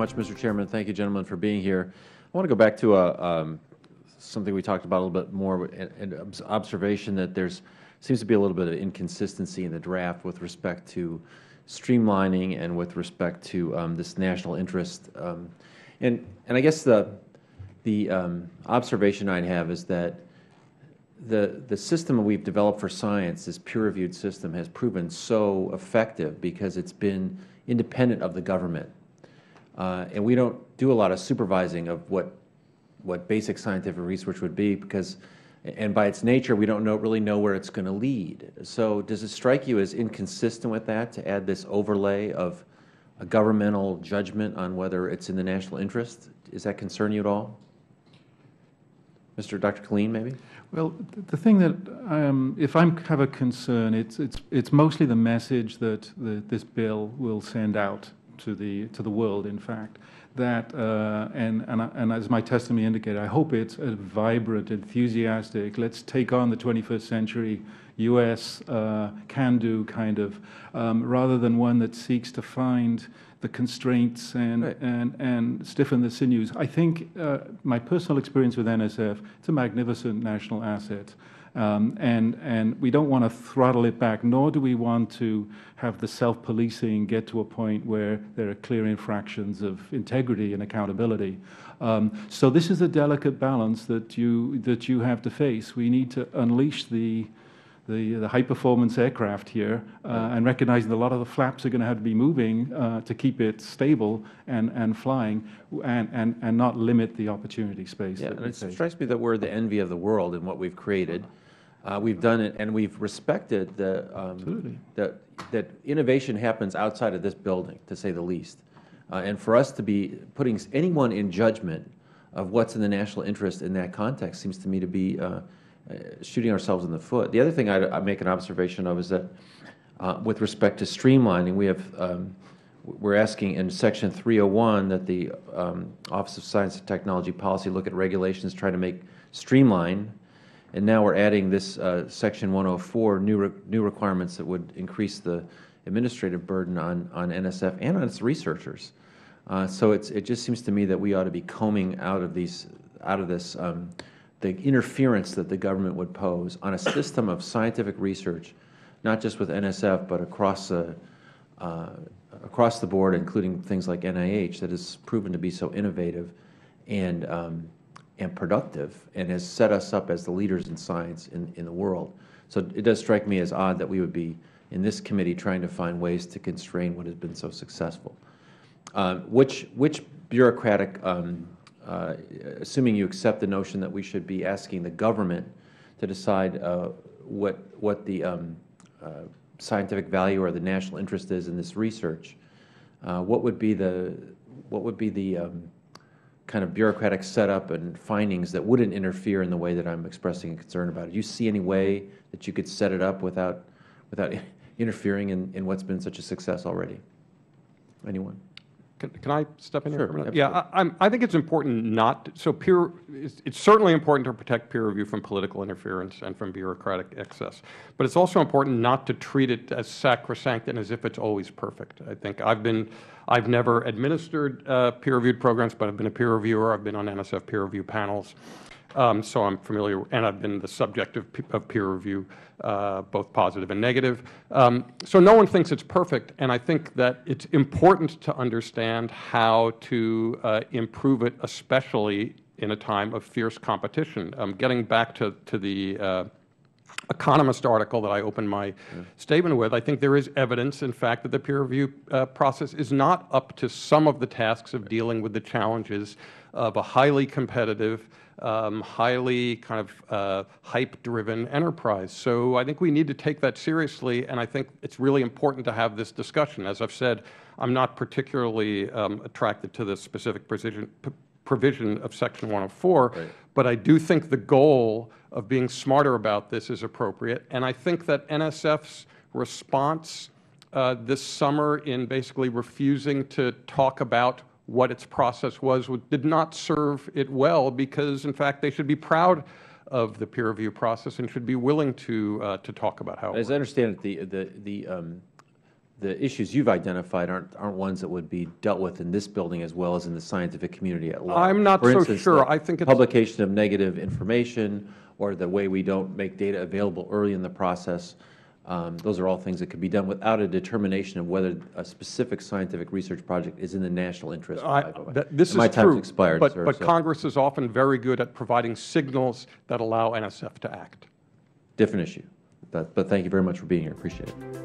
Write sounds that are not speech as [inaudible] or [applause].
much, Mr. Chairman. Thank you, gentlemen, for being here. I want to go back to a, um, something we talked about a little bit more, an observation that there seems to be a little bit of inconsistency in the draft with respect to streamlining and with respect to um, this national interest. Um, and, and I guess the, the um, observation I'd have is that the, the system we've developed for science, this peer-reviewed system, has proven so effective because it's been independent of the government. Uh, and we don't do a lot of supervising of what, what basic scientific research would be because, and by its nature, we don't know, really know where it's going to lead. So does it strike you as inconsistent with that to add this overlay of a governmental judgment on whether it's in the national interest? Is that concern you at all? Mr. Dr. Killeen, maybe? Well, the thing that, um, if I have a concern, it's, it's, it's mostly the message that the, this bill will send out to the, to the world, in fact. That, uh, and, and, and as my testimony indicated, I hope it's a vibrant, enthusiastic, let's take on the 21st century U.S. Uh, can-do kind of, um, rather than one that seeks to find the constraints and, right. and, and stiffen the sinews. I think uh, my personal experience with NSF, it's a magnificent national asset. Um, and, and we don't want to throttle it back, nor do we want to have the self-policing get to a point where there are clear infractions of integrity and accountability. Um, so this is a delicate balance that you, that you have to face. We need to unleash the, the, the high performance aircraft here uh, and recognizing a lot of the flaps are going to have to be moving uh, to keep it stable and, and flying and, and, and not limit the opportunity space. Yeah, and it strikes me that we're the envy of the world in what we've created. Uh, we've done it, and we've respected the, um, that, that innovation happens outside of this building, to say the least. Uh, and for us to be putting anyone in judgment of what's in the national interest in that context seems to me to be uh, shooting ourselves in the foot. The other thing I, I make an observation of is that uh, with respect to streamlining, we have um, we're asking in Section 301 that the um, Office of Science and Technology Policy look at regulations trying to make streamline, and now we're adding this uh, Section 104 new re new requirements that would increase the administrative burden on on NSF and on its researchers. Uh, so it's it just seems to me that we ought to be combing out of these out of this. Um, the interference that the government would pose on a system of scientific research, not just with NSF, but across the, uh, across the board, including things like NIH, that has proven to be so innovative and, um, and productive and has set us up as the leaders in science in, in the world. So it does strike me as odd that we would be in this committee trying to find ways to constrain what has been so successful. Uh, which, which bureaucratic um, uh, assuming you accept the notion that we should be asking the government to decide uh, what, what the um, uh, scientific value or the national interest is in this research, uh, what would be the, what would be the um, kind of bureaucratic setup and findings that wouldn't interfere in the way that I'm expressing a concern about it? Do you see any way that you could set it up without, without [laughs] interfering in, in what's been such a success already? Anyone? Can, can I step in here for a minute? Yeah, I, I, think it's important not, to, so peer, it's, it's, certainly important to protect peer review from political interference and from bureaucratic excess. But it's also important not to treat it as sacrosanct and as if it's always perfect. I think I've been, I've never administered uh, peer-reviewed programs, but I've been a peer reviewer. I've been on NSF peer review panels. Um, so I'm familiar, and I've been the subject of, of peer review, uh, both positive and negative. Um, so no one thinks it's perfect, and I think that it's important to understand how to uh, improve it, especially in a time of fierce competition. Um, getting back to, to the uh, Economist article that I opened my yeah. statement with, I think there is evidence, in fact, that the peer review uh, process is not up to some of the tasks of dealing with the challenges of a highly competitive, um, highly kind of uh, hype-driven enterprise. So I think we need to take that seriously, and I think it's really important to have this discussion. As I've said, I'm not particularly um, attracted to the specific precision, provision of Section 104, right. but I do think the goal of being smarter about this is appropriate, and I think that NSF's response uh, this summer in basically refusing to talk about what its process was did not serve it well because, in fact, they should be proud of the peer review process and should be willing to uh, to talk about how. As I understand it, the the the um, the issues you've identified aren't, aren't ones that would be dealt with in this building as well as in the scientific community at large. I'm not For so instance, sure. I think it's- Publication of negative information, or the way we don't make data available early in the process. Um, Those are all things that could be done without a determination of whether a specific scientific research project is in the national interest. I- the This And my is true. expired, but- sir, But so- Congress is often very good at providing signals that allow NSF to act. Different issue. But, but thank you very much for being here. Appreciate it.